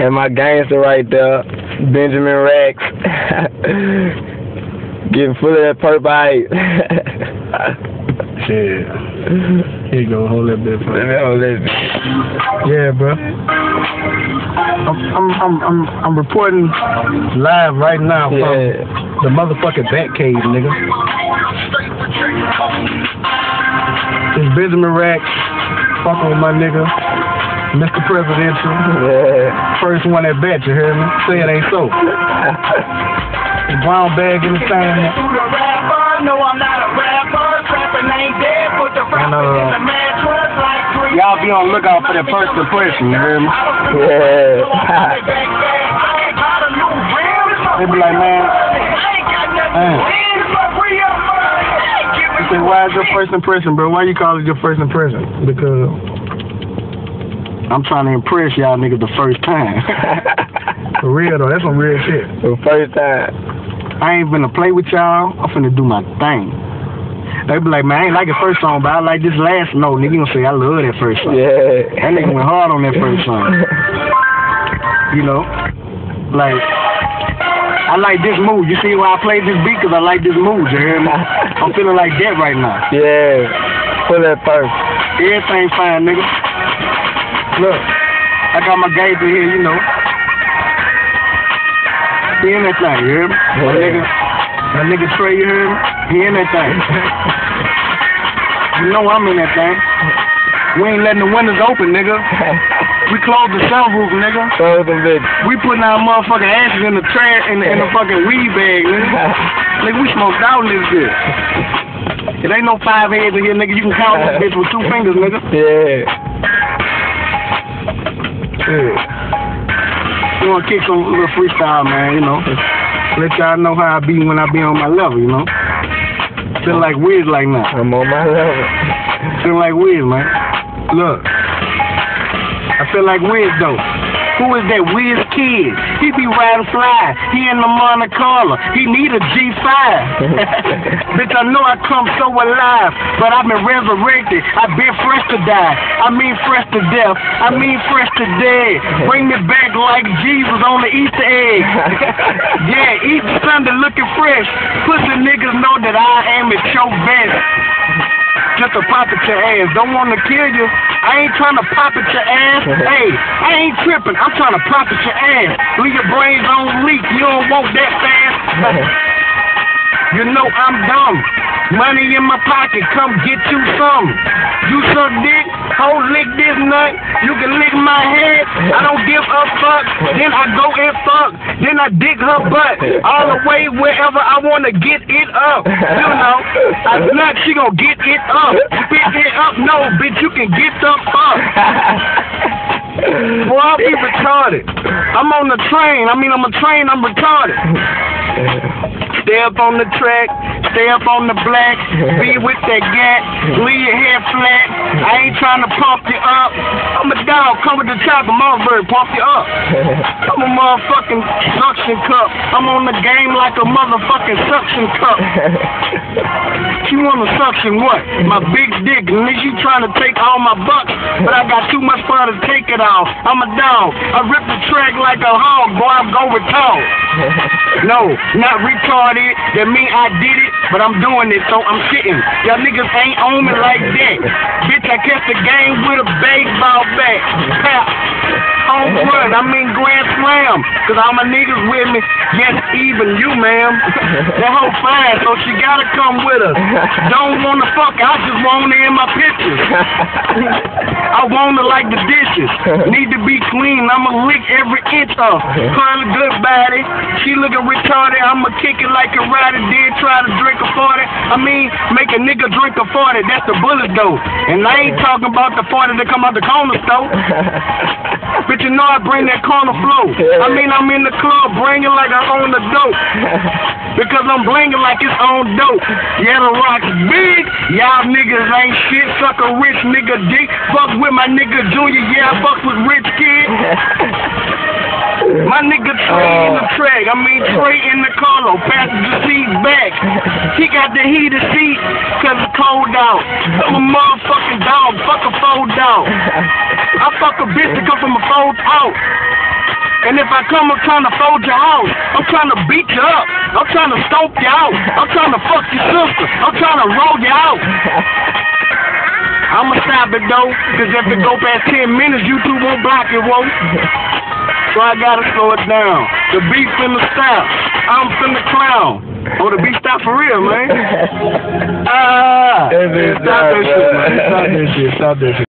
And my gangster right there, Benjamin Racks. Getting full of that purple ice. Shit. Here you go, hold that bit for me hold that. Yeah, bro. I'm I'm I'm I'm, I'm reporting live right now from Yeah. the motherfucking Bat Cave, nigga. It's Benjamin Racks fucking with my nigga, Mr. Presidential. Yeah. First one at bat, you hear me? Say it ain't so. The brown bag in the thing. No, I'm not a rapper. Trapping ain't dead. Put the And, uh, in the mattress like three. Y'all be on the lookout for that first impression, you hear me? Yeah. They be like, man, man. You say, why is your first impression, bro? Why you call it your first impression? Because I'm trying to impress y'all niggas the first time. For real though, that's some real shit. The first time. I ain't finna play with y'all. I'm finna do my thing. They be like, man, I ain't like the first song, but I like this last note. Nigga, you gonna say I love that first song. Yeah. That nigga went hard on that first song. You know, like I like this mood. You see why I played this beat? Cause I like this mood. You hear me? I'm feeling like that right now. Yeah. Put of that purple. Everything fine, nigga. Look, I got my gauge in here, you know. He in that thing, you hear me? Oh, my Yeah. nigga, my nigga Trey, you hear me? He in that thing. You know I'm in that thing. We ain't letting the windows open, nigga. We closed the sunroof, nigga. Throw some bitch. We putting our motherfucking ashes in the trash, in the, in the fucking weed bag, nigga. Nigga, we smoked out this shit. It ain't no five heads in here, nigga. You can count this bitch with two fingers, nigga. Yeah. Shit. You wanna kick some little freestyle, man, you know. Let y'all know how I be when I be on my level, you know. Feel like Wiz like now. I'm on my level. Feel like Wiz, man. Look. I feel like Wiz though. Who is that Wiz kid? He be riding fly. He in the Monte Carlo. He need a G5. Bitch, I know I come so alive, but I've been resurrected. I've been fresh to die. I mean fresh to death. I mean fresh to dead. Bring me back like Jesus on the Easter egg. yeah, Easter Sunday looking fresh. Pussy niggas know that I am at your best just to pop at your ass. Don't want to kill you. I ain't trying to pop at your ass. Hey, I ain't tripping. I'm trying to pop at your ass. Leave your brains on leak. You don't want that fast. you know I'm dumb. Money in my pocket. Come get you some. You suck dick. Hold lick this nut. You can lick my head. I don't give a fuck. Then I go and fuck. Then I dig her butt. All the way wherever I want to get it up. You know. I nut. She gonna get it up. Spit it up. No, bitch. You can get the fuck. Boy, I'll be retarded. I'm on the train. I mean, I'm a train. I'm retarded. Stay up on the track, stay up on the black, be with that gat, leave your hair flat. I ain't trying to pump you up. I'm a dog, come with the top of my bird, pump you up. I'm a motherfucking suction cup. I'm on the game like a motherfucking suction cup. She wanna suction what? My big dick, and then she trying to take all my bucks, but I got too much fun to take it off. I'm a dog. I rip the track like a hog, boy, I'm go retard. No, not retarded. That mean I did it, but I'm doing it, so I'm shitting. Y'all niggas ain't on me like that. Bitch, I catch the game with a baseball bat. Pap. Home run, I mean grand slam. Cause all my niggas with me. Yes, even you, ma'am. That whole fine, so she gotta come with us. Don't wanna fuck, I just want her in my pictures. I want her like the dishes. Need to be clean, I'ma lick every inch of. Her good body. She looking retarded, I'ma kick it like a rider did. Try to drink a 40. I mean, make a nigga drink a 40. That's the bullet though. And I ain't talking about the 40 that come out the corner store. But you know I bring that corner flow. I mean, I'm in the club bringing like I own the dope. Because I'm blinging like it's on dope. Yeah, the rock's big. Y'all niggas ain't shit. Suck a rich nigga dick. Fuck with my nigga Junior. Yeah, I fuck with rich kid. My nigga Trey in the oh. track. I mean Trey in the Carlo. Passenger seat back. He got the heated seat cause it's cold out. I'm a motherfucking dog. Fuck a fold dog. I fuck a bitch to come from a fold out. And if I come, I'm trying to fold your house. I'm trying to beat you up. I'm trying to stomp you out. I'm trying to fuck your sister. I'm trying to roll you out. I'ma stop it though, cause if it go past 10 minutes, YouTube won't block it, won't. So I gotta slow it down. The beat finna stop. I'm finna clown. Oh, the beat stop for real, man. Ah, stop that shit, man. man. Stop that shit. Stop that shit.